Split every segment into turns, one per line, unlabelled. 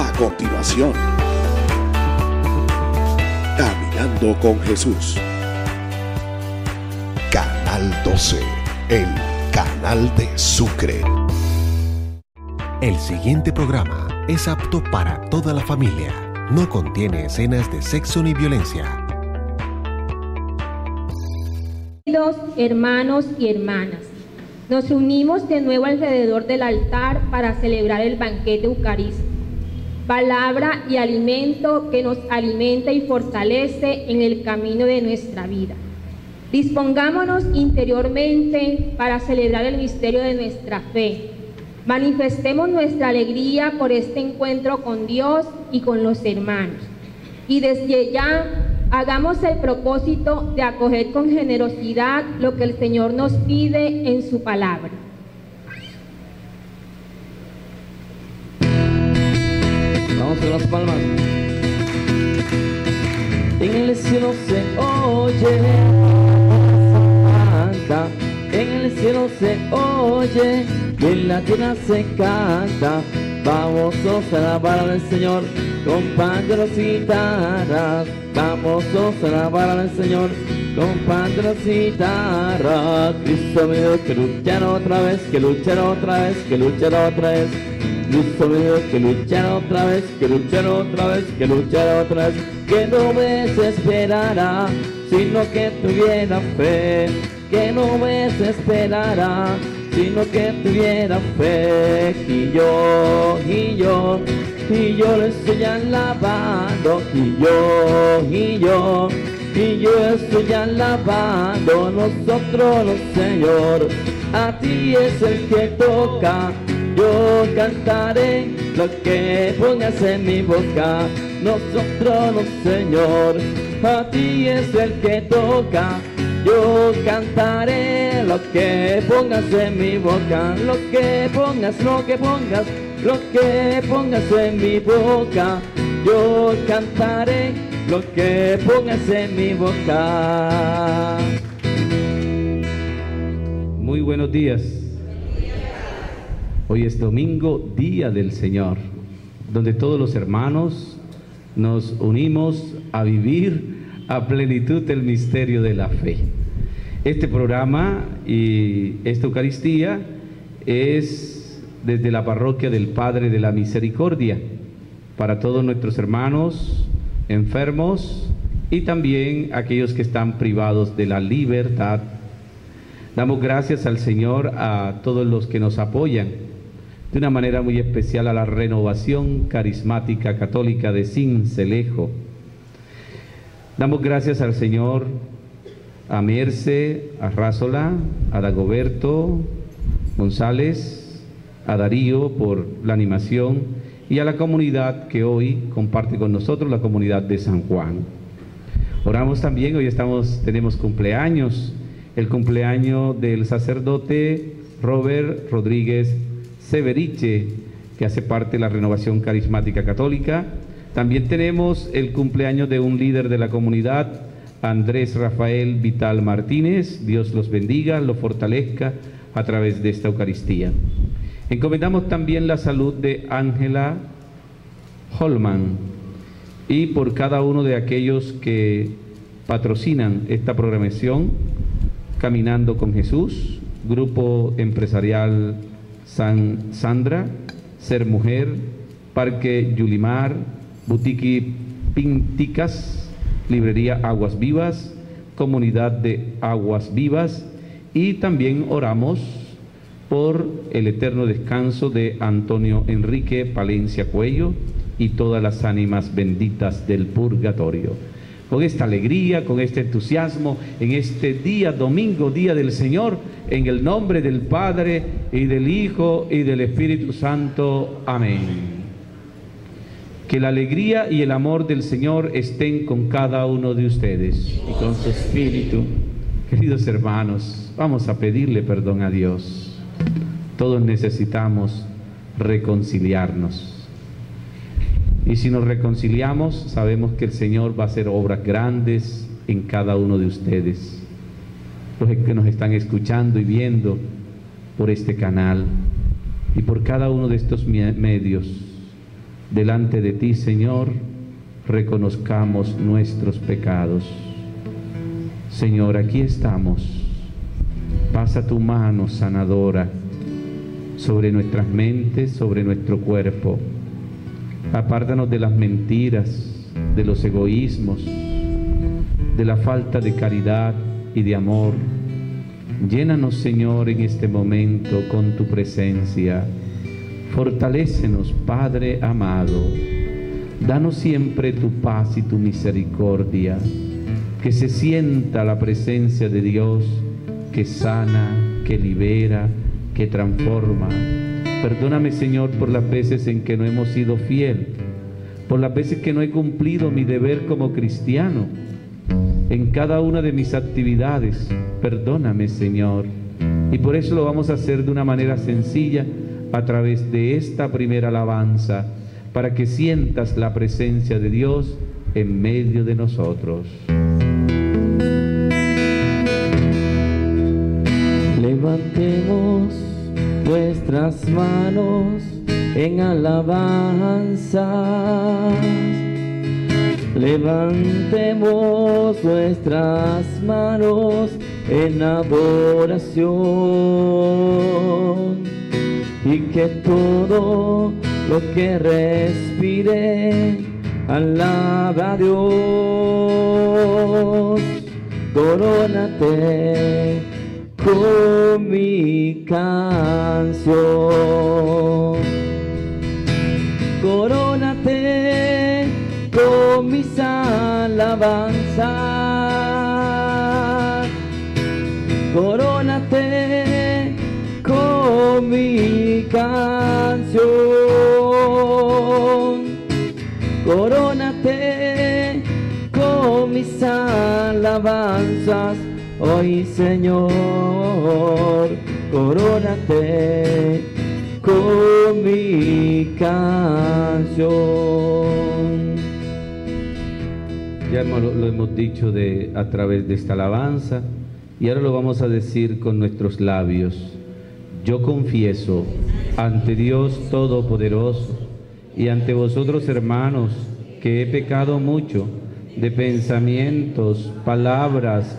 A continuación, Caminando con Jesús. Canal 12, el canal de Sucre. El siguiente programa es apto para toda la familia. No contiene escenas de sexo ni violencia.
Queridos hermanos y hermanas, nos unimos de nuevo alrededor del altar para celebrar el banquete eucarístico, palabra y alimento que nos alimenta y fortalece en el camino de nuestra vida. Dispongámonos interiormente para celebrar el misterio de nuestra fe. Manifestemos nuestra alegría por este encuentro con Dios y con los hermanos. Y desde ya hagamos el propósito de acoger con generosidad lo que el Señor nos pide en su palabra.
Con las palmas. En el cielo se oye canta, en el cielo se oye y en la tierra se canta. Vamos a alabar al Señor con panderos y guitarras. Vamos a alabar al Señor con panderos y guitarras. Cristo me dio que luchar otra vez, que luchar otra vez, que luchar otra vez. Que luchar otra vez, que luchar otra vez, que luchar otra vez. Que no me desesperara, sino que tuviera fe. Que no me desesperara, sino que tuviera fe. Y yo, y yo, y yo le estoy alabando. Y yo, y yo, y yo estoy alabando. Nosotros, Señor, a ti es el que toca. Yo cantaré lo que pongas en mi boca. Nosotros, los Señor, a ti es el que toca. Yo cantaré lo que pongas en mi boca, lo que pongas, lo que pongas, lo que pongas en mi boca. Yo cantaré lo que pongas en mi boca.
Muy buenos días. Hoy es domingo, día del Señor, donde todos los hermanos nos unimos a vivir a plenitud el misterio de la fe. Este programa y esta Eucaristía es desde la parroquia del Padre de la Misericordia para todos nuestros hermanos enfermos y también aquellos que están privados de la libertad. Damos gracias al Señor a todos los que nos apoyan, de una manera muy especial a la renovación carismática católica de Cincelejo. Damos gracias al Señor, a Merce, a Rázola, a Dagoberto González, a Darío por la animación y a la comunidad que hoy comparte con nosotros, la comunidad de San Juan. Oramos también, hoy estamos, tenemos cumpleaños, el cumpleaños del sacerdote Robert Rodríguez Severiche, que hace parte de la renovación carismática católica. También tenemos el cumpleaños de un líder de la comunidad, Andrés Rafael Vital Martínez. Dios los bendiga, los fortalezca a través de esta Eucaristía. Encomendamos también la salud de Ángela Holman y por cada uno de aquellos que patrocinan esta programación, Caminando con Jesús, Grupo Empresarial San Sandra, Ser Mujer, Parque Yulimar, Boutique Pinticas, Librería Aguas Vivas, Comunidad de Aguas Vivas y también oramos por el eterno descanso de Antonio Enrique Palencia Cuello y todas las ánimas benditas del purgatorio. Con esta alegría, con este entusiasmo, en este día, domingo, día del Señor, en el nombre del Padre y del Hijo y del Espíritu Santo. Amén. Que la alegría y el amor del Señor estén con cada uno de ustedes.
Y con su espíritu.
Queridos hermanos, vamos a pedirle perdón a Dios. Todos necesitamos reconciliarnos. Y si nos reconciliamos, sabemos que el Señor va a hacer obras grandes en cada uno de ustedes. Los que nos están escuchando y viendo por este canal y por cada uno de estos medios. delante de ti, Señor, reconozcamos nuestros pecados. Señor, aquí estamos. Pasa tu mano sanadora sobre nuestras mentes, sobre nuestro cuerpo. Apártanos de las mentiras, de los egoísmos, de la falta de caridad y de amor. Llénanos, Señor, en este momento con tu presencia. Fortalécenos, Padre amado. Danos siempre tu paz y tu misericordia. Que se sienta la presencia de Dios que sana, que libera, que transforma. Perdóname, Señor, por las veces en que no hemos sido fiel, por las veces que no he cumplido mi deber como cristiano. En cada una de mis actividades, perdóname, Señor. Y por eso lo vamos a hacer de una manera sencilla a través de esta primera alabanza, para que sientas la presencia de Dios en medio de nosotros.
Levantemos nuestras manos en alabanza. Levantemos nuestras manos en adoración y que todo lo que respire alaba a Dios. Corónate con mi canción. Corónate con mis alabanzas. Corónate con mi canción. Corónate con mis alabanzas Hoy Señor, corónate con mi canción.
Ya lo, lo hemos dicho de, a través de esta alabanza y ahora lo vamos a decir con nuestros labios. Yo confieso ante Dios Todopoderoso y ante vosotros hermanos que he pecado mucho de pensamientos, palabras,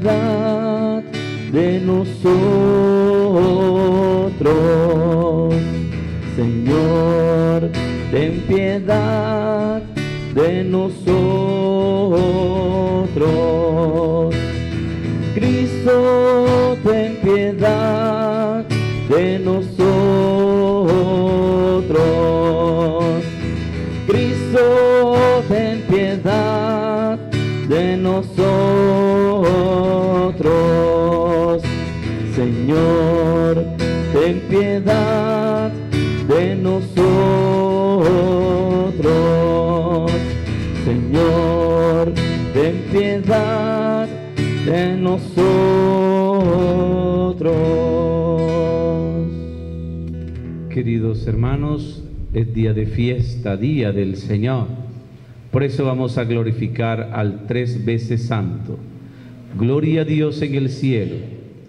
De nosotros. Señor, ten piedad de nosotros. Cristo, ten piedad de nosotros. Señor, ten piedad de nosotros.
Queridos hermanos, es día de fiesta, día del Señor. Por eso vamos a glorificar al tres veces santo. Gloria a Dios en el cielo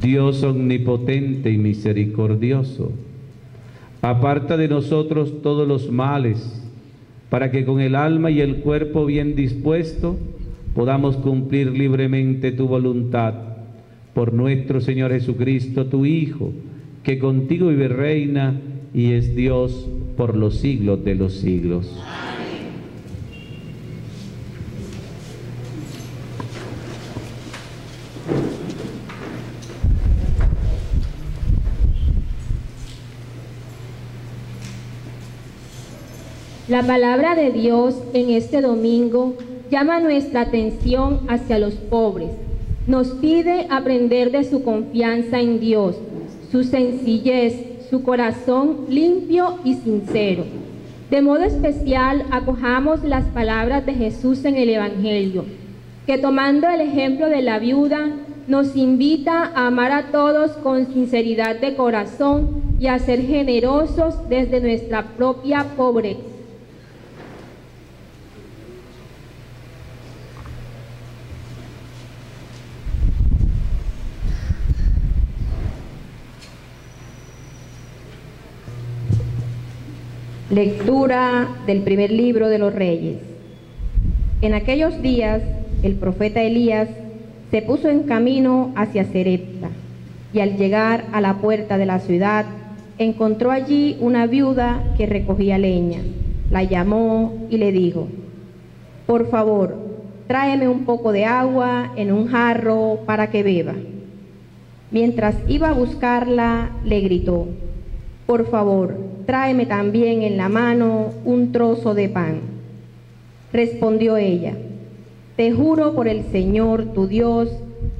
Dios omnipotente y misericordioso, aparta de nosotros todos los males, para que con el alma y el cuerpo bien dispuesto podamos cumplir libremente tu voluntad. Por nuestro Señor Jesucristo, tu Hijo, que contigo vive reina y es Dios por los siglos de los siglos.
La palabra de Dios en este domingo llama nuestra atención hacia los pobres. Nos pide aprender de su confianza en Dios, su sencillez, su corazón limpio y sincero. De modo especial, acojamos las palabras de Jesús en el Evangelio, que tomando el ejemplo de la viuda, nos invita a amar a todos con sinceridad de corazón y a ser generosos desde nuestra propia pobreza.
Lectura del primer libro de los reyes. En aquellos días el profeta Elías se puso en camino hacia Serepta y al llegar a la puerta de la ciudad encontró allí una viuda que recogía leña. La llamó y le dijo, por favor, tráeme un poco de agua en un jarro para que beba. Mientras iba a buscarla, le gritó, por favor, tráeme también en la mano un trozo de pan. Respondió ella, te juro por el Señor tu Dios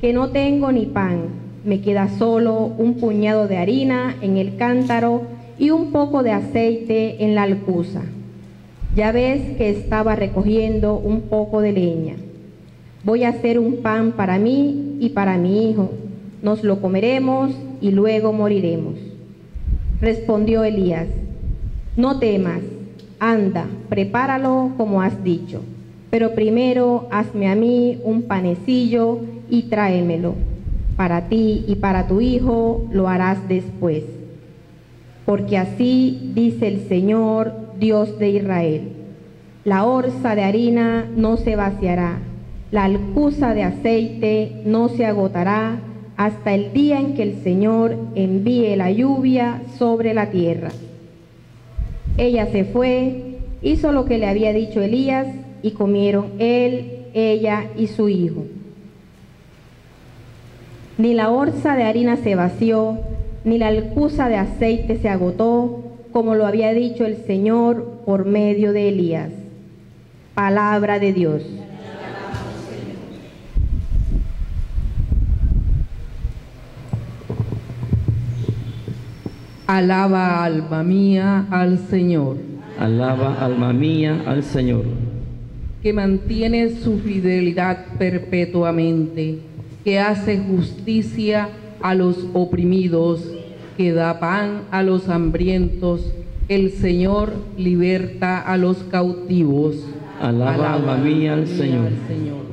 que no tengo ni pan, me queda solo un puñado de harina en el cántaro y un poco de aceite en la alcusa. Ya ves que estaba recogiendo un poco de leña. Voy a hacer un pan para mí y para mi hijo. Nos lo comeremos y luego moriremos. Respondió Elías, no temas, anda, prepáralo como has dicho, pero primero hazme a mí un panecillo y tráemelo. Para ti y para tu hijo lo harás después. Porque así dice el Señor, Dios de Israel. La orza de harina no se vaciará, la alcusa de aceite no se agotará, hasta el día en que el Señor envíe la lluvia sobre la tierra. Ella se fue, hizo lo que le había dicho Elías y comieron él, ella y su hijo. Ni la orza de harina se vació, ni la alcusa de aceite se agotó, como lo había dicho el Señor por medio de Elías. Palabra de Dios.
Alaba alma mía al Señor.
Alaba alma mía al Señor.
Que mantiene su fidelidad perpetuamente, que hace justicia a los oprimidos, que da pan a los hambrientos. El Señor liberta a los cautivos.
Alaba, alma mía al Señor.
Señor.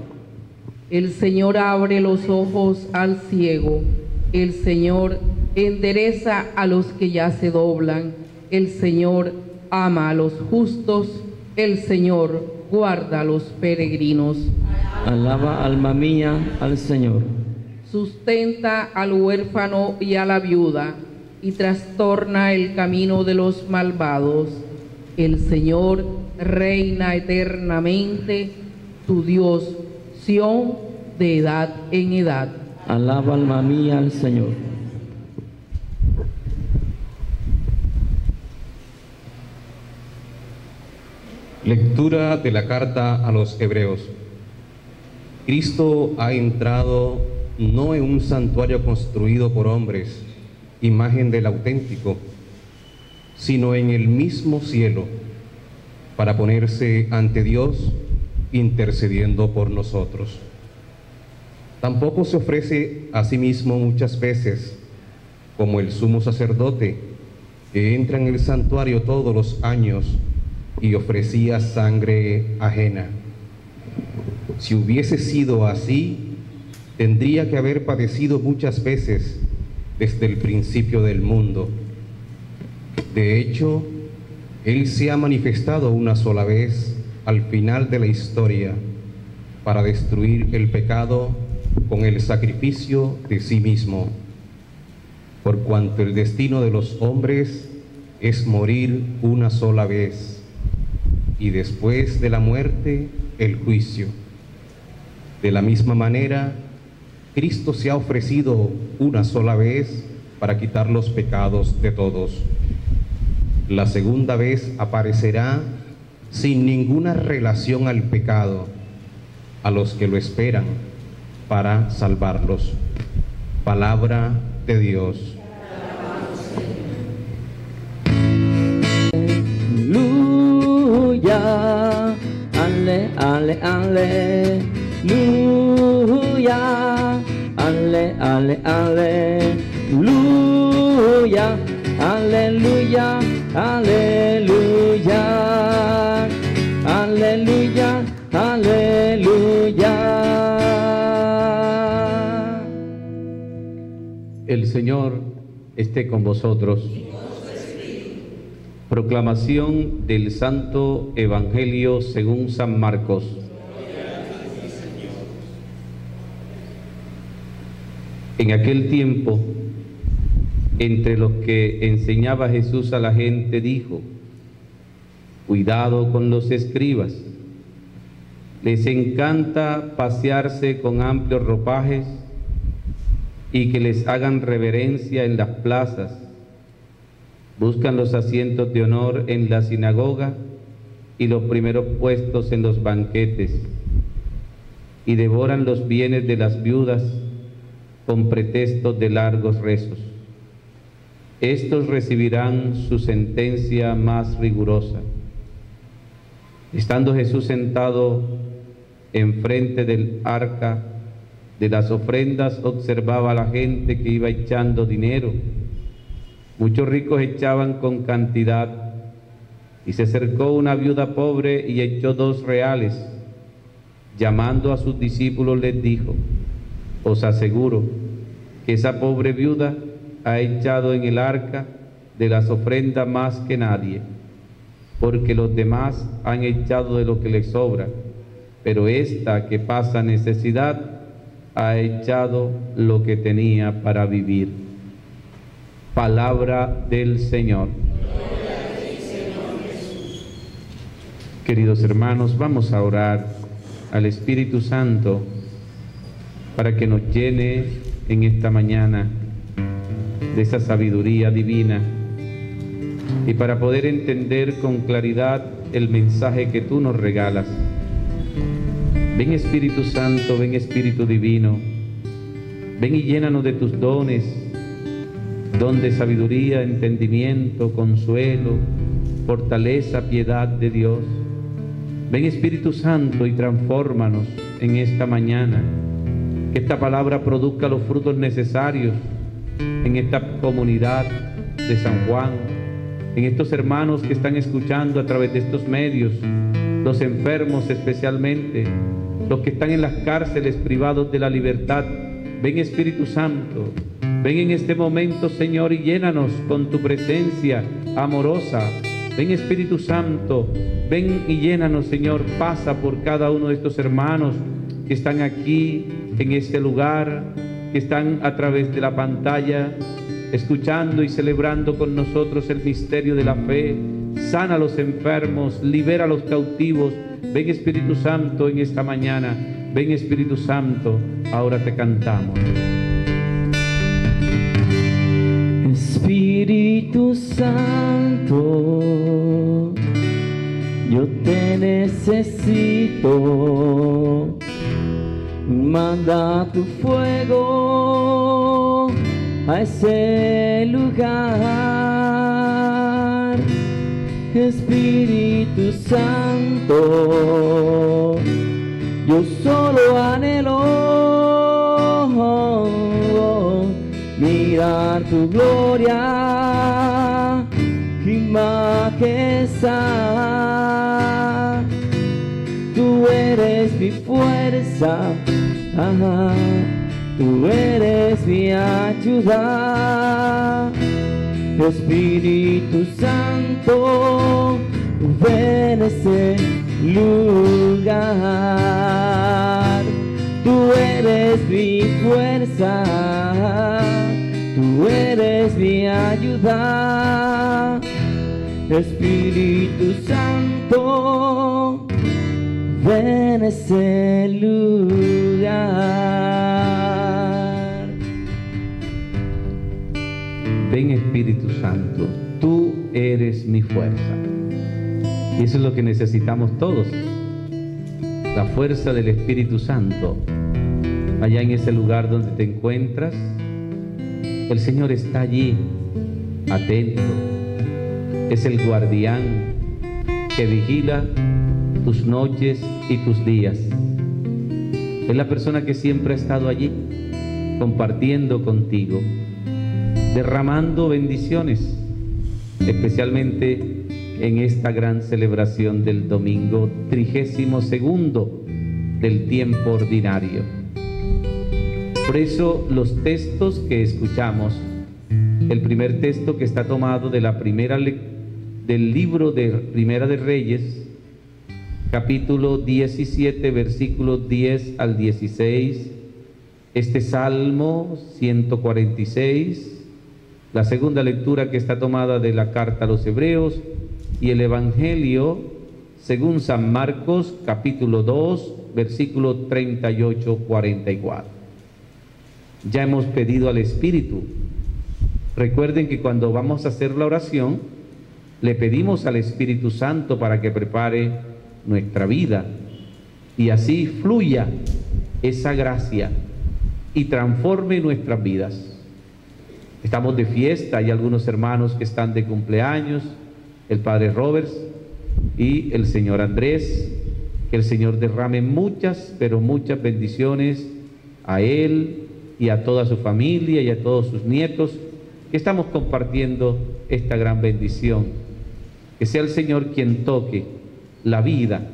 El Señor abre los ojos al ciego. El Señor endereza a los que ya se doblan. El Señor ama a los justos. El Señor guarda a los peregrinos.
Alaba alma mía al Señor.
Sustenta al huérfano y a la viuda y trastorna el camino de los malvados. El Señor reina eternamente, tu Dios, Sión, de edad en edad.
Alaba alma mía al Señor.
Lectura de la carta a los hebreos. Cristo ha entrado no en un santuario construido por hombres, imagen del auténtico, sino en el mismo cielo, para ponerse ante Dios intercediendo por nosotros. Tampoco se ofrece a sí mismo muchas veces como el sumo sacerdote que entra en el santuario todos los años y ofrecía sangre ajena. Si hubiese sido así, tendría que haber padecido muchas veces desde el principio del mundo. De hecho, Él se ha manifestado una sola vez al final de la historia para destruir el pecado con el sacrificio de sí mismo, por cuanto el destino de los hombres es morir una sola vez y después de la muerte el juicio. De la misma manera, Cristo se ha ofrecido una sola vez para quitar los pecados de todos. La segunda vez aparecerá sin ninguna relación al pecado a los que lo esperan para salvarlos. Palabra de Dios.
Ale, ale, aleluya, ale, ale, aleluya, aleluya, aleluya, aleluya, aleluya.
El Señor esté con vosotros. Proclamación del Santo Evangelio según San Marcos. En aquel tiempo, entre los que enseñaba Jesús a la gente, dijo, cuidado con los escribas. Les encanta pasearse con amplios ropajes y que les hagan reverencia en las plazas. Buscan los asientos de honor en la sinagoga y los primeros puestos en los banquetes y devoran los bienes de las viudas con pretexto de largos rezos. Estos recibirán su sentencia más rigurosa. Estando Jesús sentado enfrente del arca de las ofrendas, observaba a la gente que iba echando dinero. Muchos ricos echaban con cantidad. Y se acercó una viuda pobre y echó dos reales. Llamando a sus discípulos les dijo, os aseguro que esa pobre viuda ha echado en el arca de las ofrendas más que nadie, porque los demás han echado de lo que les sobra, pero esta que pasa necesidad ha echado lo que tenía para vivir. Palabra del Señor. Queridos hermanos, vamos a orar al Espíritu Santo para que nos llene en esta mañana de esa sabiduría divina y para poder entender con claridad el mensaje que tú nos regalas. Ven Espíritu Santo, ven Espíritu Divino, ven y llénanos de tus dones, don de sabiduría, entendimiento, consuelo, fortaleza, piedad de Dios. Ven Espíritu Santo y transfórmanos en esta mañana. Que esta palabra produzca los frutos necesarios en esta comunidad de San Juan, en estos hermanos que están escuchando a través de estos medios, los enfermos especialmente, los que están en las cárceles privados de la libertad. Ven Espíritu Santo, ven en este momento Señor y llénanos con tu presencia amorosa. Ven Espíritu Santo, ven y llénanos Señor, pasa por cada uno de estos hermanos que están aquí en este lugar, que están a través de la pantalla, escuchando y celebrando con nosotros el misterio de la fe. Sana a los enfermos, libera a los cautivos. Ven Espíritu Santo en esta mañana. Ven Espíritu Santo, ahora te cantamos.
Espíritu Santo, yo te necesito. Manda tu fuego a ese lugar. Espíritu Santo, yo solo anhelo mirar tu gloria majestad. Tú eres mi fuerza, tú eres mi ayuda. Espíritu Santo, ven ese lugar. Tú eres mi fuerza, tú eres mi ayuda. Espíritu Santo, ven a ese lugar.
Ven Espíritu Santo, tú eres mi fuerza. Y eso es lo que necesitamos todos. La fuerza del Espíritu Santo. Allá en ese lugar donde te encuentras, el Señor está allí, atento. Es el guardián que vigila tus noches y tus días. Es la persona que siempre ha estado allí, compartiendo contigo, derramando bendiciones, especialmente en esta gran celebración del domingo trigésimo segundo del tiempo ordinario. Por eso los textos que escuchamos, el primer texto que está tomado de la primera del libro de Primera de Reyes, capítulo 17, versículos 10 al 16, este Salmo 146, la segunda lectura que está tomada de la carta a los Hebreos, y el Evangelio según San Marcos capítulo 2 versículo 38-44. Ya hemos pedido al Espíritu. Recuerden que cuando vamos a hacer la oración, le pedimos al Espíritu Santo para que prepare nuestra vida y así fluya esa gracia y transforme nuestras vidas. Estamos de fiesta, hay algunos hermanos que están de cumpleaños, el Padre Roberts y el Señor Andrés. Que el Señor derrame muchas, pero muchas bendiciones a él y a toda su familia y a todos sus nietos que estamos compartiendo esta gran bendición. Que sea el Señor quien toque la vida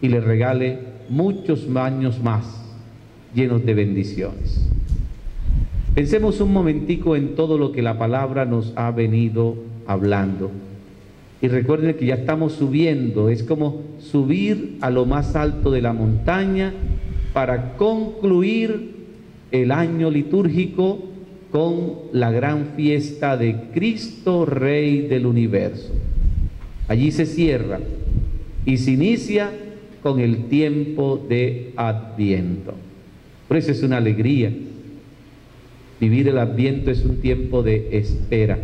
y le regale muchos años más llenos de bendiciones. Pensemos un momentico en todo lo que la palabra nos ha venido hablando. Y recuerden que ya estamos subiendo, es como subir a lo más alto de la montaña para concluir el año litúrgico con la gran fiesta de Cristo Rey del universo. Allí se cierra y se inicia con el tiempo de Adviento. Por eso es una alegría. Vivir el Adviento es un tiempo de espera.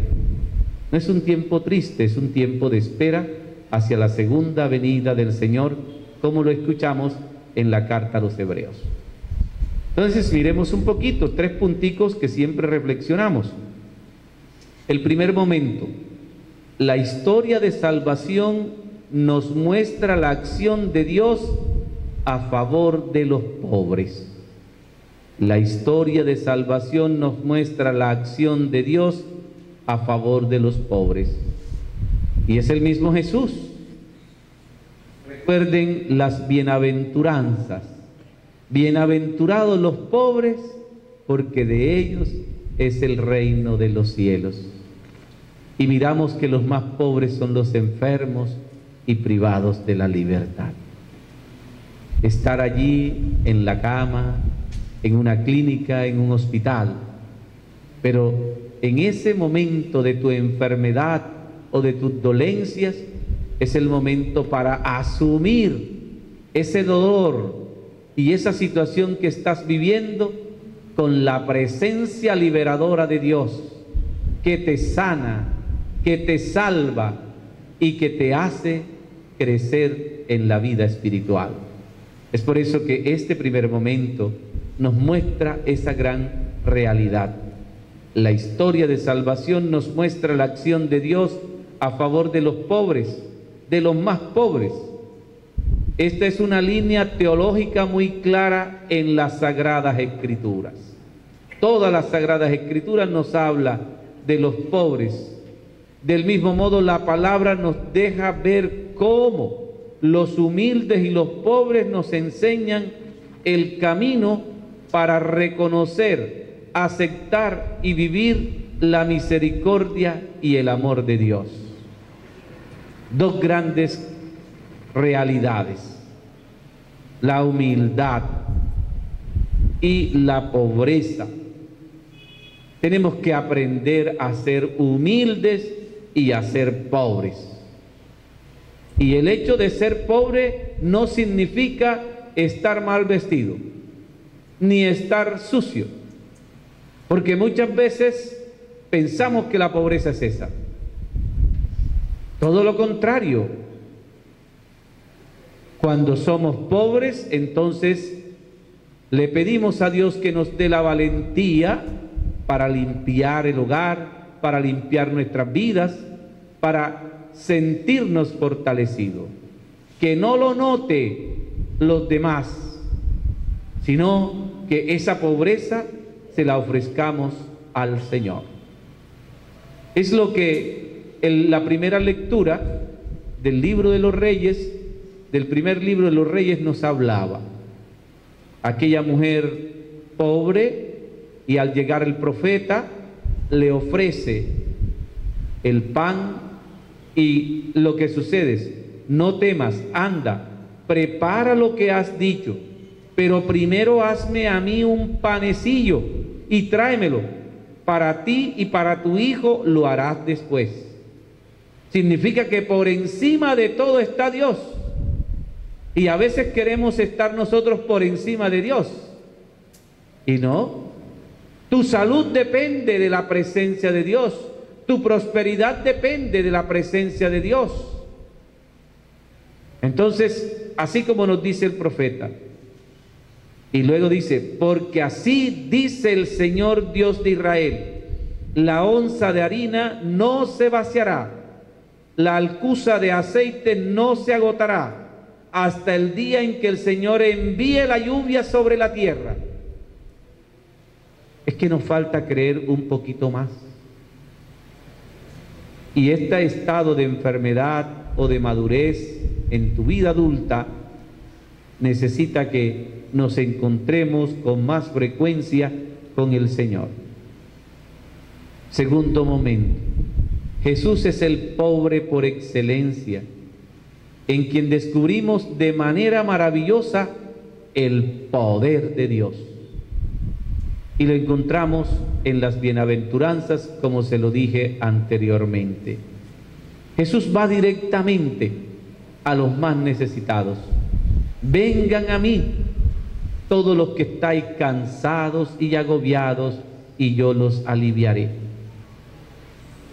No es un tiempo triste, es un tiempo de espera hacia la segunda venida del Señor, como lo escuchamos en la carta a los Hebreos. Entonces miremos un poquito, tres punticos que siempre reflexionamos. El primer momento, la historia de salvación nos muestra la acción de Dios a favor de los pobres. La historia de salvación nos muestra la acción de Dios a favor de los pobres. Y es el mismo Jesús. Recuerden las bienaventuranzas. Bienaventurados los pobres, porque de ellos es el reino de los cielos. Y miramos que los más pobres son los enfermos y privados de la libertad. Estar allí en la cama, en una clínica, en un hospital, pero en ese momento de tu enfermedad o de tus dolencias, es el momento para asumir ese dolor y esa situación que estás viviendo con la presencia liberadora de Dios, que te sana, que te salva y que te hace crecer en la vida espiritual. Es por eso que este primer momento nos muestra esa gran realidad. La historia de salvación nos muestra la acción de Dios a favor de los pobres, de los más pobres. Esta es una línea teológica muy clara en las sagradas escrituras. Todas las sagradas escrituras nos habla de los pobres, Del mismo modo, la palabra nos deja ver cómo los humildes y los pobres nos enseñan el camino para reconocer, aceptar y vivir la misericordia y el amor de Dios. Dos grandes realidades, la humildad y la pobreza. Tenemos que aprender a ser humildes y a ser pobres. Y el hecho de ser pobre no significa estar mal vestido, ni estar sucio. Porque muchas veces pensamos que la pobreza es esa. Todo lo contrario. Cuando somos pobres, entonces le pedimos a Dios que nos dé la valentía para limpiar el hogar, para limpiar nuestras vidas, para sentirnos fortalecidos. Que no lo note los demás, sino que esa pobreza se la ofrezcamos al Señor. Es lo que en la primera lectura del libro de los reyes, del primer libro de los reyes nos hablaba. Aquella mujer pobre y al llegar el profeta le ofrece el pan y lo que sucede es, no temas, anda, prepara lo que has dicho, pero primero hazme a mí un panecillo y tráemelo. Para ti y para tu hijo lo harás después. Significa que por encima de todo está Dios. Y a veces queremos estar nosotros por encima de Dios. Y no. Tu salud depende de la presencia de Dios. Tu prosperidad depende de la presencia de Dios. Entonces, así como nos dice el profeta, y luego dice, porque así dice el Señor Dios de Israel, la onza de harina no se vaciará, la alcusa de aceite no se agotará, hasta el día en que el Señor envíe la lluvia sobre la tierra. Es que nos falta creer un poquito más. Y este estado de enfermedad o de madurez en tu vida adulta necesita que nos encontremos con más frecuencia con el Señor. Segundo momento, Jesús es el pobre por excelencia, en quien descubrimos de manera maravillosa el poder de Dios. Y lo encontramos en las bienaventuranzas, como se lo dije anteriormente. Jesús va directamente a los más necesitados. Vengan a mí todos los que estáis cansados y agobiados, y yo los aliviaré.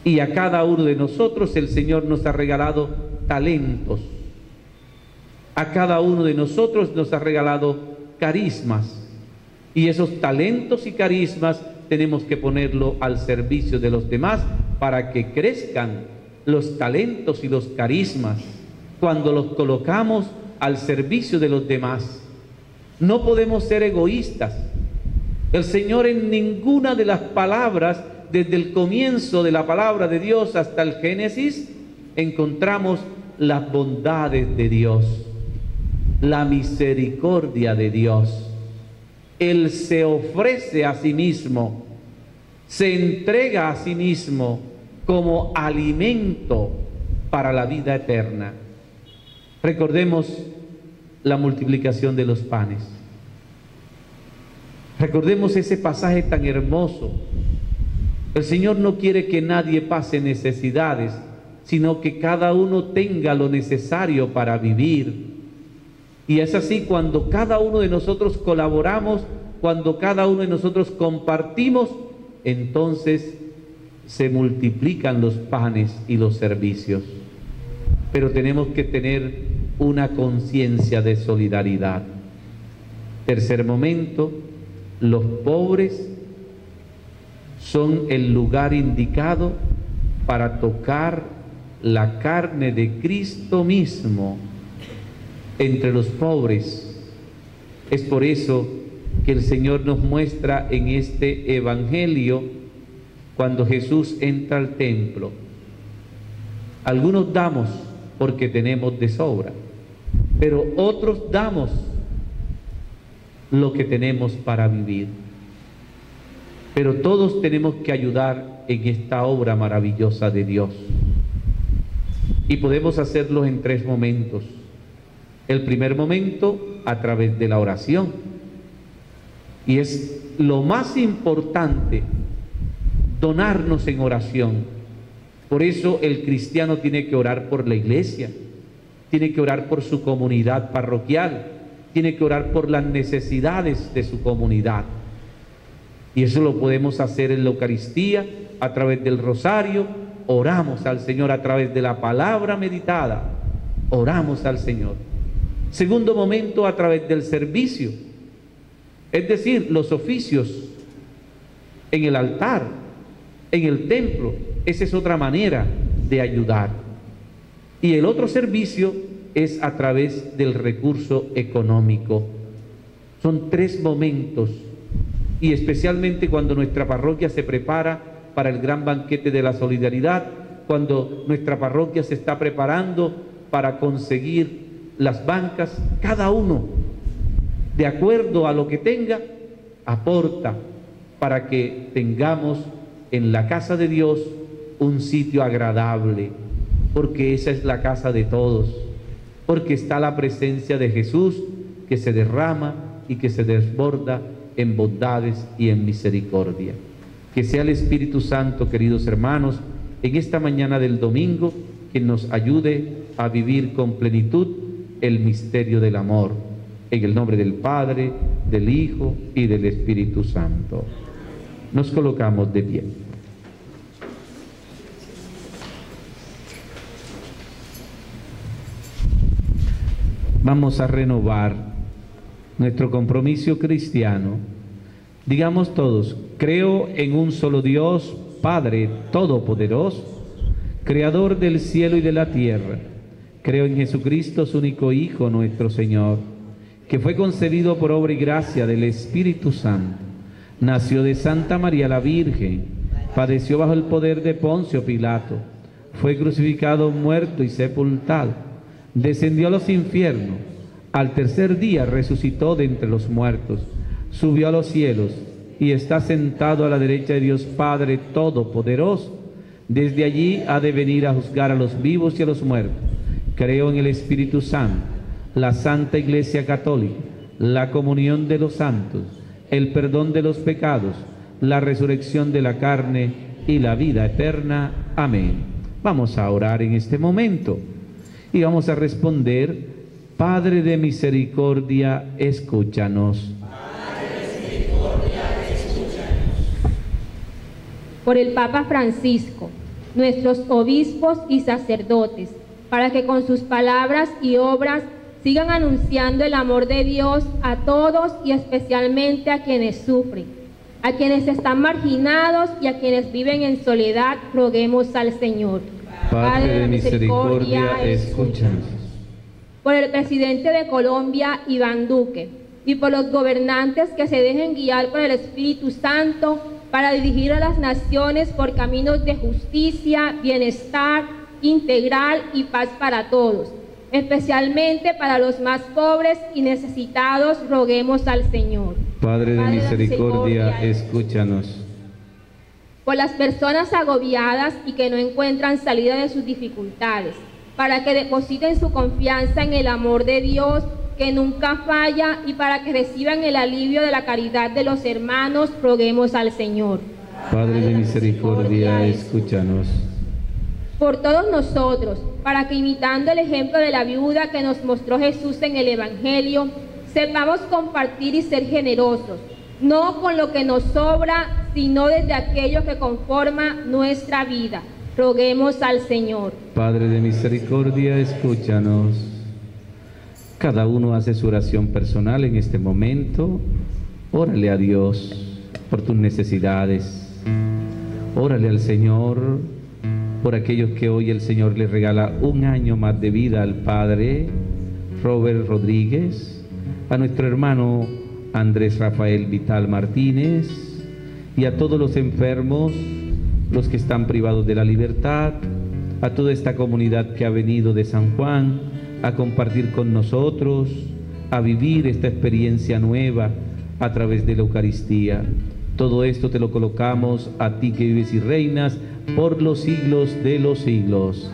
Y a cada uno de nosotros el Señor nos ha regalado talentos. A cada uno de nosotros nos ha regalado carismas y esos talentos y carismas tenemos que ponerlo al servicio de los demás para que crezcan los talentos y los carismas cuando los colocamos al servicio de los demás. No podemos ser egoístas. El Señor en ninguna de las palabras, desde el comienzo de la palabra de Dios hasta el Génesis, encontramos las bondades de Dios, la misericordia de Dios él se ofrece a sí mismo, se entrega a sí mismo como alimento para la vida eterna. Recordemos la multiplicación de los panes. Recordemos ese pasaje tan hermoso. El Señor no quiere que nadie pase necesidades, sino que cada uno tenga lo necesario para vivir. Y es así cuando cada uno de nosotros colaboramos, cuando cada uno de nosotros compartimos, entonces se multiplican los panes y los servicios. Pero tenemos que tener una conciencia de solidaridad. Tercer momento, los pobres son el lugar indicado para tocar la carne de Cristo mismo entre los pobres. Es por eso que el Señor nos muestra en este Evangelio cuando Jesús entra al templo Algunos damos porque tenemos de sobra, pero otros damos lo que tenemos para vivir. Pero todos tenemos que ayudar en esta obra maravillosa de Dios. Y podemos hacerlo en tres momentos. El primer momento a través de la oración. Y es lo más importante donarnos en oración. Por eso el cristiano tiene que orar por la iglesia, tiene que orar por su comunidad parroquial, tiene que orar por las necesidades de su comunidad. Y eso lo podemos hacer en la Eucaristía, a través del rosario, oramos al Señor a través de la palabra meditada, oramos al Señor. Segundo momento, a través del servicio, es decir, los oficios en el altar, en el templo. Esa es otra manera de ayudar. Y el otro servicio es a través del recurso económico. Son tres momentos y especialmente cuando nuestra parroquia se prepara para el gran banquete de la solidaridad, cuando nuestra parroquia se está preparando para conseguir las bancas, cada uno, de acuerdo a lo que tenga, aporta para que tengamos en la casa de Dios un sitio agradable, porque esa es la casa de todos, porque está la presencia de Jesús que se derrama y que se desborda en bondades y en misericordia. Que sea el Espíritu Santo, queridos hermanos, en esta mañana del domingo, que nos ayude a vivir con plenitud el misterio del amor. En el nombre del Padre, del Hijo y del Espíritu Santo. Nos colocamos de pie. vamos a renovar nuestro compromiso cristiano. Digamos todos, creo en un solo Dios, Padre Todopoderoso, Creador del cielo y de la tierra. Creo en Jesucristo, su único Hijo, nuestro Señor, que fue concebido por obra y gracia del Espíritu Santo. Nació de Santa María la Virgen, padeció bajo el poder de Poncio Pilato, fue crucificado, muerto y sepultado descendió a los infiernos, al tercer día resucitó de entre los muertos, subió a los cielos y está sentado a la derecha de Dios Padre Todopoderoso. Desde allí ha de venir a juzgar a los vivos y a los muertos. Creo en el Espíritu Santo, la Santa Iglesia Católica, la comunión de los santos, el perdón de los pecados, la resurrección de la carne y la vida eterna. Amén. Vamos a orar en este momento y vamos a responder, Padre de misericordia, escúchanos.
Por el Papa Francisco, nuestros obispos y sacerdotes, para que con sus palabras y obras sigan anunciando el amor de Dios a todos y especialmente a quienes sufren, a quienes están marginados y a quienes viven en soledad, roguemos al Señor.
Padre de misericordia, escúchanos.
Por el presidente de Colombia, Iván Duque, y por los gobernantes que se dejen guiar por el Espíritu Santo para dirigir a las naciones por caminos de justicia, bienestar integral y paz para todos, especialmente para los más pobres y necesitados, roguemos al Señor.
Padre de misericordia, escúchanos
por las personas agobiadas y que no encuentran salida de sus dificultades, para que depositen su confianza en el amor de Dios que nunca falla y para que reciban el alivio de la caridad de los hermanos, roguemos al Señor.
Padre de misericordia, escúchanos.
Por todos nosotros, para que imitando el ejemplo de la viuda que nos mostró Jesús en el Evangelio, sepamos compartir y ser generosos, no con lo que nos sobra, sino desde aquello que conforma nuestra vida. Roguemos al Señor.
Padre de misericordia, escúchanos. Cada uno hace su oración personal en este momento. Órale a Dios por tus necesidades. Órale al Señor por aquellos que hoy el Señor le regala un año más de vida al Padre Robert Rodríguez, a nuestro hermano Andrés Rafael Vital Martínez, y a todos los enfermos, los que están privados de la libertad, a toda esta comunidad que ha venido de San Juan a compartir con nosotros, a vivir esta experiencia nueva a través de la Eucaristía. Todo esto te lo colocamos a ti que vives y reinas por los siglos de los siglos.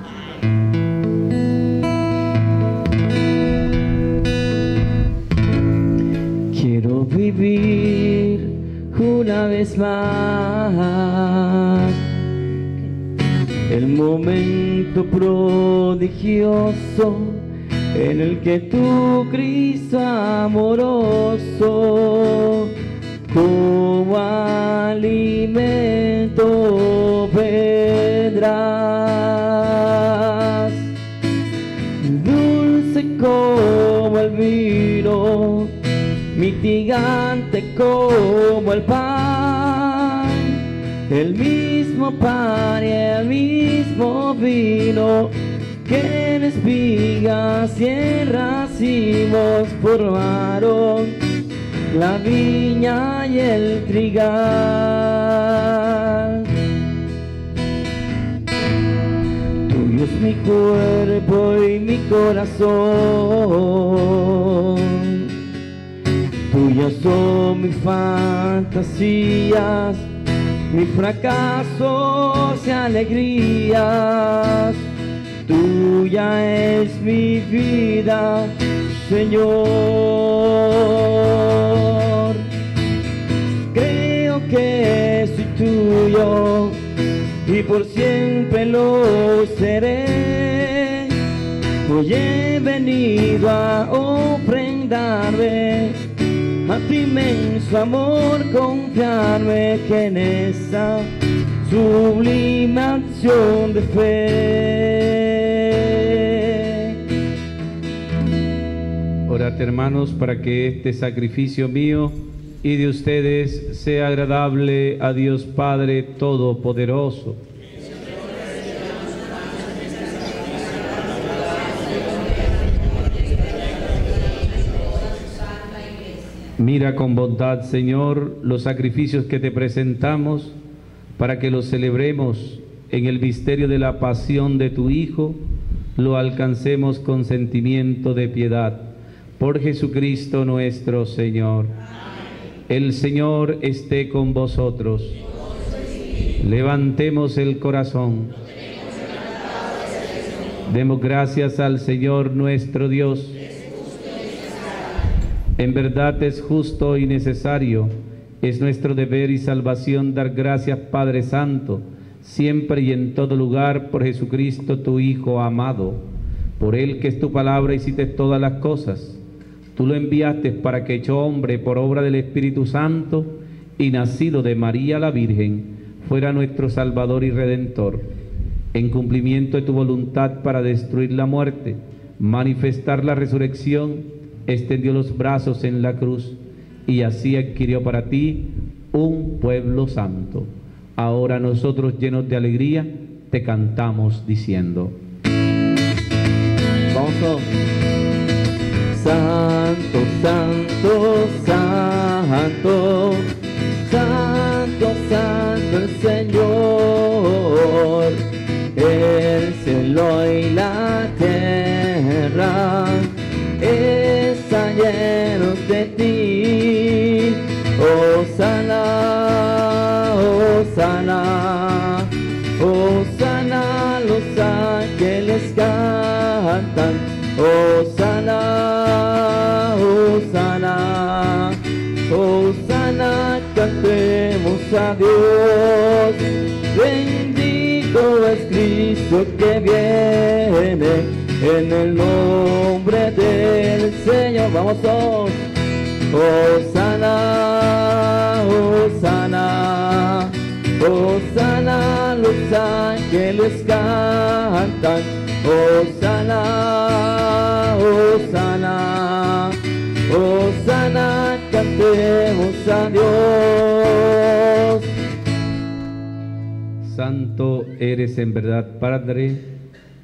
Quiero vivir una vez más el momento prodigioso en el que tu Cristo amoroso como alimento vendrás, dulce como el vino, mitigante como el pan, el mismo pan y el mismo vino que en espigas y racimos formaron la viña y el trigal. Mi cuerpo y mi corazón. Tuyas son mis fantasías, mis fracasos y alegrías. Tuya es mi vida Señor. Por siempre lo seré. Hoy he venido a ofrendarme a tu inmenso amor, confiarme que en esa sublime acción de fe
Orad hermanos para que este sacrificio mío y de ustedes sea agradable a Dios Padre Todopoderoso. Mira con bondad, Señor, los sacrificios que te presentamos para que los celebremos en el misterio de la pasión de tu Hijo, lo alcancemos con sentimiento de piedad por Jesucristo nuestro Señor. El Señor esté con vosotros. Levantemos el corazón. Demos gracias al Señor nuestro Dios. En verdad es justo y necesario, es nuestro deber y salvación dar gracias Padre Santo, siempre y en todo lugar por Jesucristo tu Hijo amado, por Él que es tu palabra hiciste todas las cosas. Tú lo enviaste para que hecho hombre por obra del Espíritu Santo y nacido de María la Virgen, fuera nuestro Salvador y Redentor. En cumplimiento de tu voluntad para destruir la muerte, manifestar la resurrección, extendió los brazos en la cruz y así adquirió para ti un pueblo santo. Ahora nosotros llenos de alegría te cantamos diciendo.
Vamos Santo, en el nombre del Señor. Vamos todos. Osana, Osana, Osana, los ángeles cantan. Osana, Osana, Osana cantemos a Dios.
Santo eres en verdad, Padre,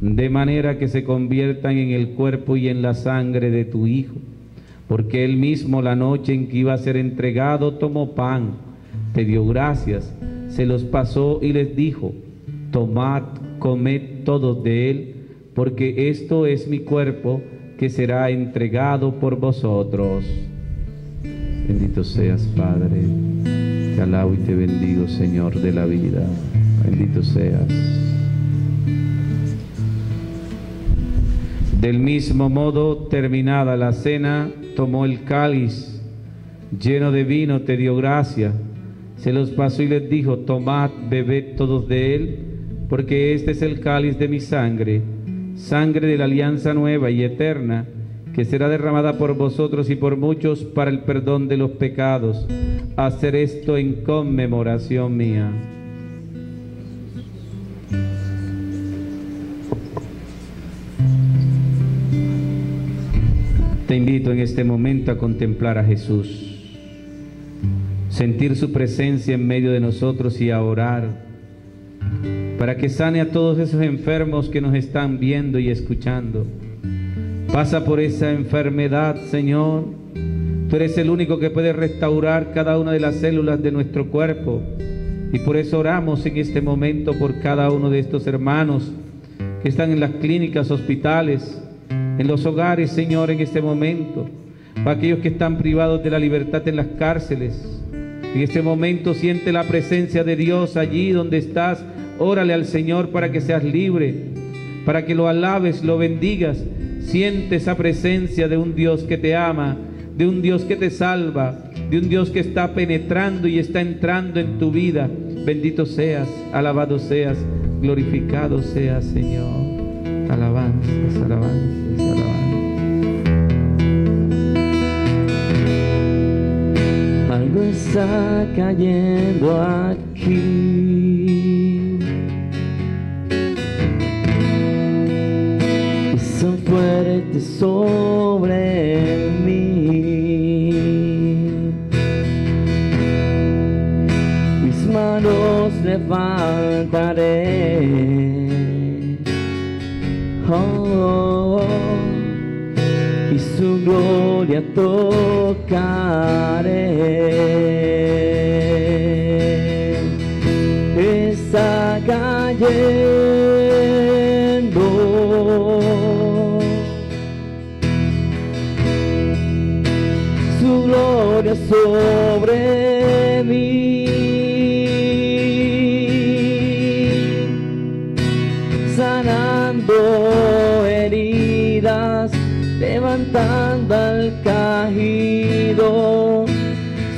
de manera que se conviertan en el cuerpo y en la sangre de tu Hijo. Porque él mismo la noche en que iba a ser entregado tomó pan, te dio gracias, se los pasó y les dijo, tomad, comed todos de él, porque esto es mi cuerpo que será entregado por vosotros. Bendito seas, Padre. Te alabo y te bendigo, Señor de la vida. Bendito seas. Del mismo modo, terminada la cena, tomó el cáliz lleno de vino, te dio gracia, se los pasó y les dijo, tomad, bebed todos de él, porque este es el cáliz de mi sangre, sangre de la alianza nueva y eterna, que será derramada por vosotros y por muchos para el perdón de los pecados. Hacer esto en conmemoración mía. Invito en este momento a contemplar a Jesús, sentir su presencia en medio de nosotros y a orar para que sane a todos esos enfermos que nos están viendo y escuchando. Pasa por esa enfermedad, Señor. Tú eres el único que puede restaurar cada una de las células de nuestro cuerpo. Y por eso oramos en este momento por cada uno de estos hermanos que están en las clínicas, hospitales, en los hogares, Señor, en este momento. Para aquellos que están privados de la libertad en las cárceles. En este momento siente la presencia de Dios allí donde estás. Órale al Señor para que seas libre, para que lo alabes, lo bendigas. Siente esa presencia de un Dios que te ama, de un Dios que te salva, de un Dios que está penetrando y está entrando en tu vida. Bendito seas, alabado seas, glorificado seas, Señor. Alabanzas, alabanzas, alabanzas.
Cayendo aquí. Y son fuertes sobre mí. Mis manos levantaré. Oh, y su gloria tocaré. Sobre mí. sanando heridas, levantando al caído.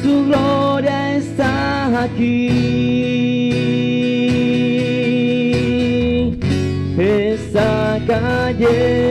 Su gloria está aquí, está cayendo.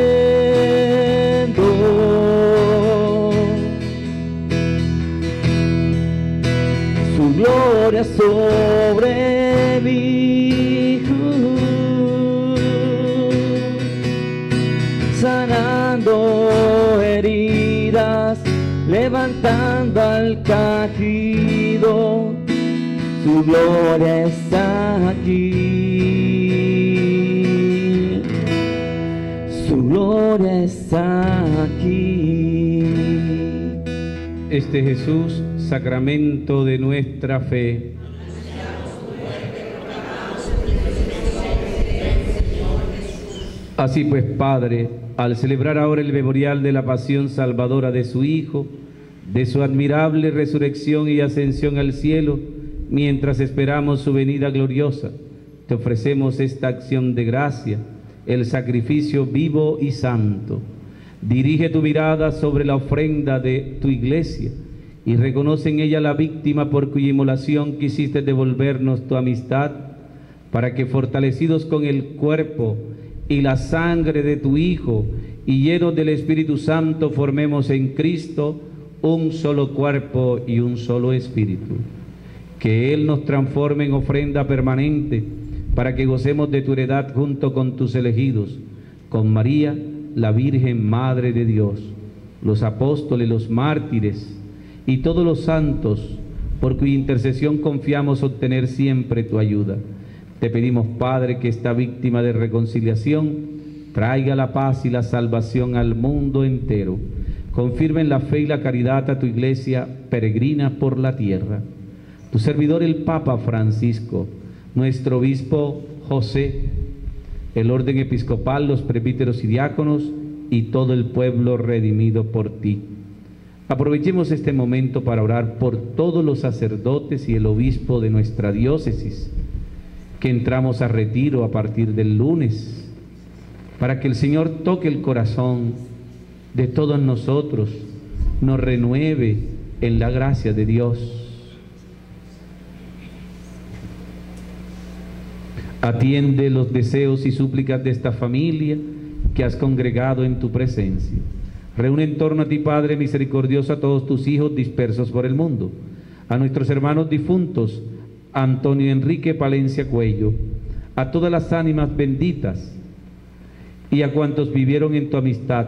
Al caído, su gloria está aquí, su gloria está aquí.
Este Jesús, sacramento de nuestra fe. Así pues, Padre, al celebrar ahora el memorial de la pasión salvadora de su Hijo, de su admirable resurrección y ascensión al cielo, mientras esperamos su venida gloriosa, te ofrecemos esta acción de gracia, el sacrificio vivo y santo. Dirige tu mirada sobre la ofrenda de tu iglesia y reconoce en ella la víctima por cuya inmolación quisiste devolvernos tu amistad, para que fortalecidos con el cuerpo y la sangre de tu Hijo y llenos del Espíritu Santo formemos en Cristo un solo cuerpo y un solo espíritu. Que Él nos transforme en ofrenda permanente para que gocemos de tu heredad junto con tus elegidos. con María, la Virgen Madre de Dios, los apóstoles, los mártires y todos los santos, por cuya intercesión confiamos obtener siempre tu ayuda. Te pedimos, Padre, que esta víctima de reconciliación traiga la paz y la salvación al mundo entero. Confirma en la fe y la caridad a tu iglesia peregrina por la tierra. Tu servidor el Papa Francisco, nuestro obispo José, el orden episcopal, los presbíteros y diáconos y todo el pueblo redimido por ti. Aprovechemos este momento para orar por todos los sacerdotes y el obispo de nuestra diócesis, que entramos a retiro a partir del lunes, para que el Señor toque el corazón de todos nosotros, nos renueve en la gracia de Dios. Atiende los deseos y súplicas de esta familia que has congregado en tu presencia. Reúne en torno a ti, Padre misericordioso, a todos tus hijos dispersos por el mundo, a nuestros hermanos difuntos, Antonio Enrique Palencia Cuello, a todas las ánimas benditas y a cuantos vivieron en tu amistad,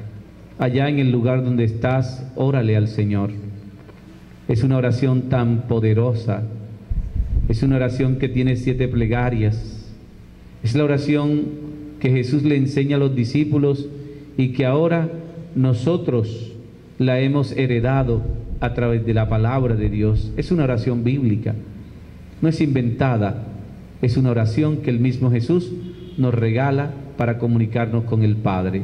Allá en el lugar donde estás, órale al Señor. Es una oración tan poderosa. Es una oración que tiene siete plegarias. Es la oración que Jesús le enseña a los discípulos y que ahora nosotros la hemos heredado a través de la palabra de Dios. Es una oración bíblica, no es inventada, es una oración que el mismo Jesús nos regala para comunicarnos con el Padre.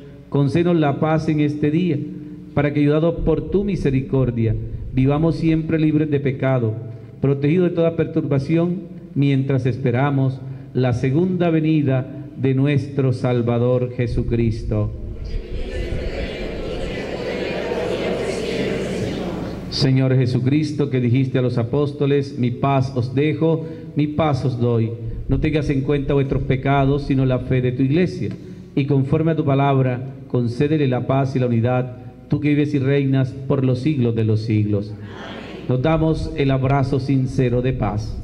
Concédenos la paz en este día, para que, ayudados por tu misericordia, vivamos siempre libres de pecado, protegidos de toda perturbación, mientras esperamos la segunda venida de nuestro Salvador Jesucristo. Señor Jesucristo, que dijiste a los apóstoles, mi paz os dejo, mi paz os doy. No tengas en cuenta vuestros pecados, sino la fe de tu iglesia. Y conforme a tu palabra, concédele la paz y la unidad, tú que vives y reinas por los siglos de los siglos. Nos damos el abrazo sincero de paz.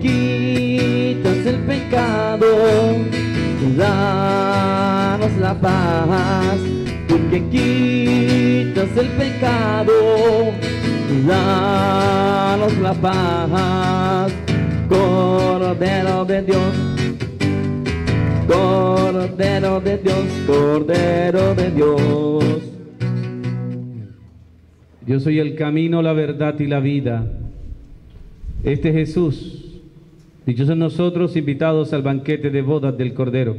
Quitas el pecado, danos la paz, tú que quitas el pecado, danos la paz, Cordero de Dios, Cordero de Dios, Cordero de Dios.
Yo soy el camino, la verdad y la vida. Este Jesús, dichosos nosotros invitados al banquete de bodas del Cordero.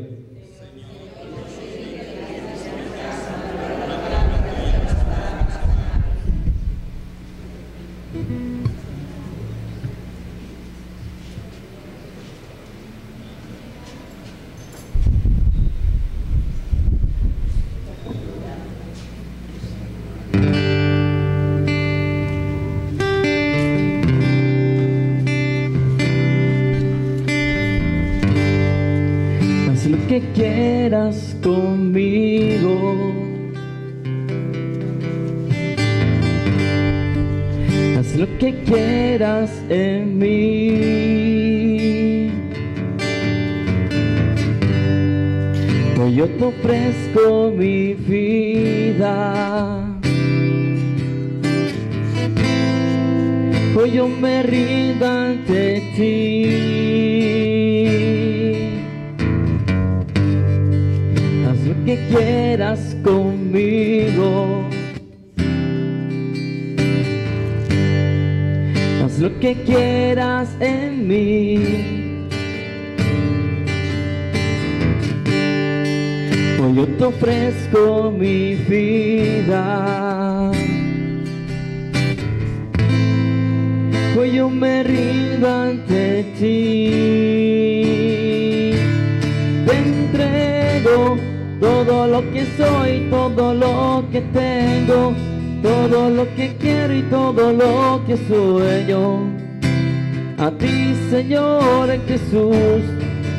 Señor Jesús,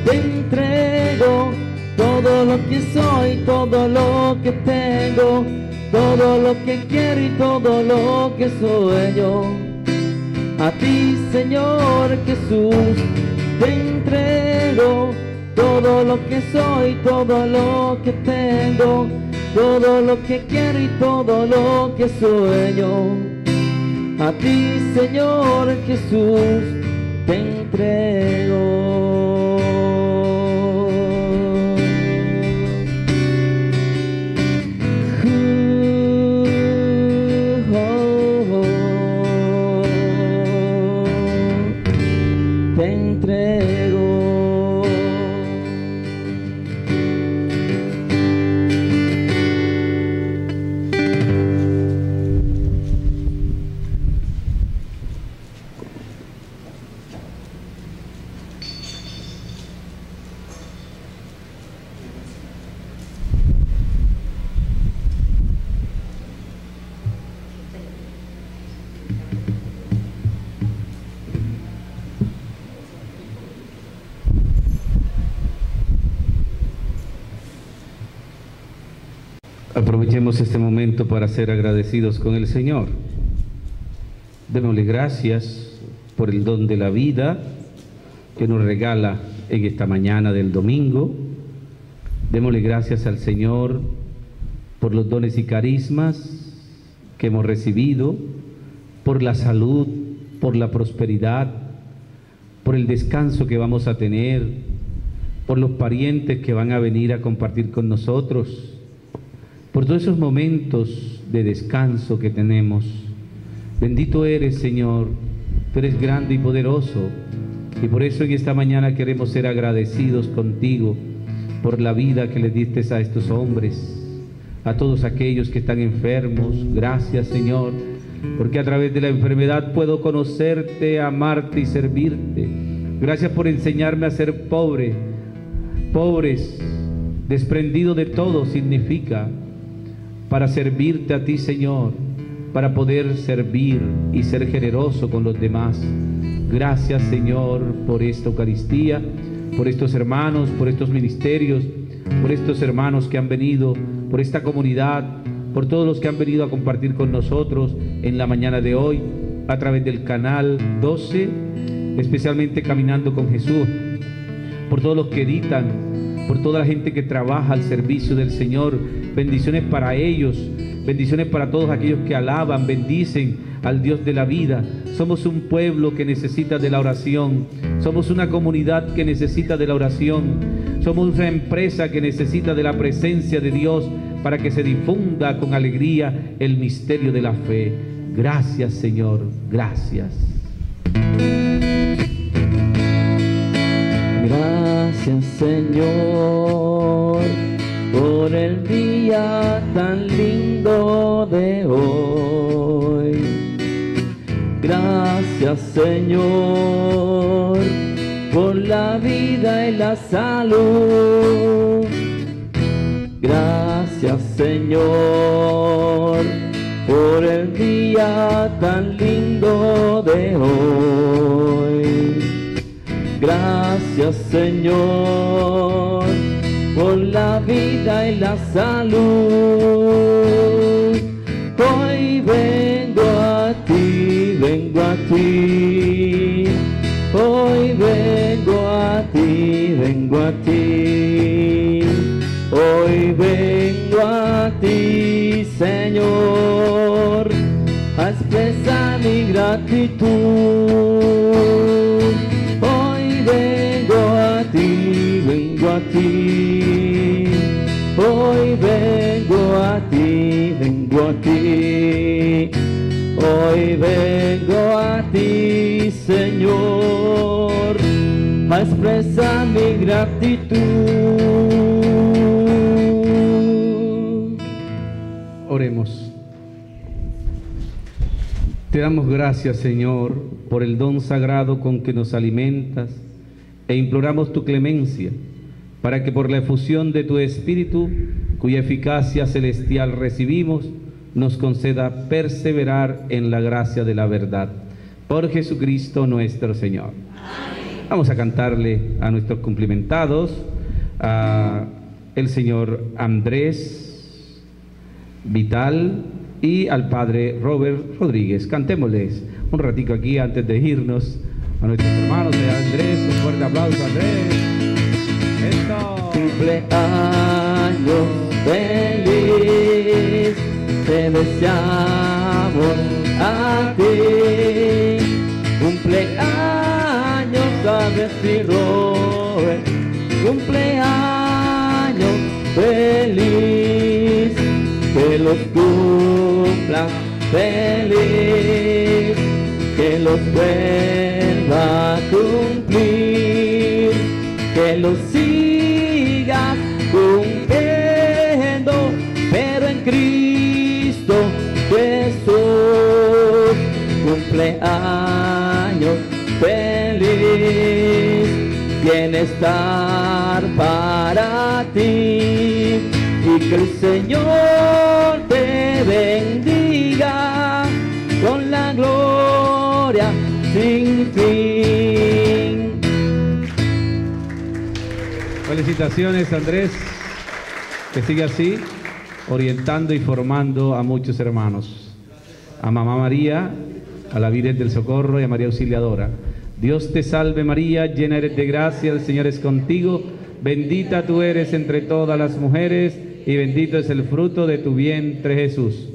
te entrego todo lo que soy, todo lo que tengo, todo lo que quiero y todo lo que sueño. A ti, Señor Jesús, te entrego todo lo que soy, todo lo que tengo, todo lo que quiero y todo lo que sueño. A ti, Señor Jesús, te entrego.
Para ser agradecidos con el Señor. Démosle gracias por el don de la vida que nos regala en esta mañana del domingo. Démosle gracias al Señor por los dones y carismas que hemos recibido, por la salud, por la prosperidad, por el descanso que vamos a tener, por los parientes que van a venir a compartir con nosotros por todos esos momentos de descanso que tenemos. Bendito eres, Señor, tú eres grande y poderoso, y por eso en esta mañana queremos ser agradecidos contigo por la vida que le diste a estos hombres, a todos aquellos que están enfermos. Gracias, Señor, porque a través de la enfermedad puedo conocerte, amarte y servirte. Gracias por enseñarme a ser pobre. Pobres, desprendido de todo significa para servirte a ti, Señor, para poder servir y ser generoso con los demás. Gracias, Señor, por esta Eucaristía, por estos hermanos, por estos ministerios, por estos hermanos que han venido, por esta comunidad, por todos los que han venido a compartir con nosotros en la mañana de hoy a través del canal 12, especialmente Caminando con Jesús, por todos los que editan, por toda la gente que trabaja al servicio del Señor. Bendiciones para ellos, bendiciones para todos aquellos que alaban, bendicen al Dios de la vida. Somos un pueblo que necesita de la oración. Somos una comunidad que necesita de la oración. Somos una empresa que necesita de la presencia de Dios para que se difunda con alegría el misterio de la fe. Gracias Señor, gracias.
Gracias Señor por el día tan lindo de hoy. Gracias Señor por la vida y la salud. Gracias Señor por el día tan lindo de hoy. Gracias Señor por por la vida y la salud. Hoy vengo a ti, vengo a ti. Hoy vengo a ti, vengo a ti. Hoy vengo a ti, Señor, a expresar mi gratitud. A ti. Hoy vengo a ti, vengo a ti. Hoy vengo a ti, Señor, a expresar mi gratitud.
Oremos. Te damos gracias, Señor, por el don sagrado con que nos alimentas e imploramos tu clemencia para que por la efusión de tu Espíritu, cuya eficacia celestial recibimos, nos conceda perseverar en la gracia de la verdad. Por Jesucristo nuestro Señor. Vamos a cantarle a nuestros cumplimentados, a el señor Andrés Vital y al padre Robert Rodríguez. Cantémosles un ratico aquí antes de irnos a nuestros hermanos de Andrés. Un fuerte aplauso, Andrés.
Cumpleaños feliz, te deseamos a ti. Cumpleaños a Bessie Robert, cumpleaños feliz, que los cumpla feliz, que los vuelva a cumplir, que los cumpleaños feliz, bienestar para ti y que el Señor te bendiga con la gloria sin fin.
Felicitaciones, Andrés. Que siga así, orientando y formando a muchos hermanos. A Mamá María, a la Virgen del Socorro y a María Auxiliadora. Dios te salve María, llena eres de gracia, el Señor es contigo. Bendita tú eres entre todas las mujeres y bendito es el fruto de tu vientre Jesús.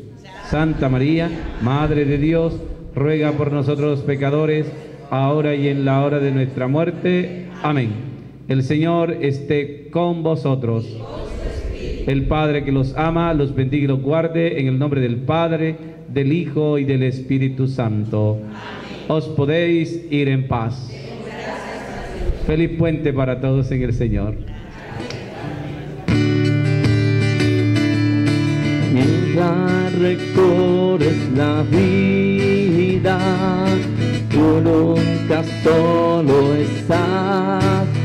Santa María, Madre de Dios, ruega por nosotros los pecadores, ahora y en la hora de nuestra muerte. Amén. El Señor esté con vosotros. El Padre que los ama, los bendiga y los guarde en el nombre del Padre, del Hijo y del Espíritu Santo. Os podéis ir en paz. Feliz puente para todos en el Señor.
Mientras recorres la vida, tú nunca solo estás.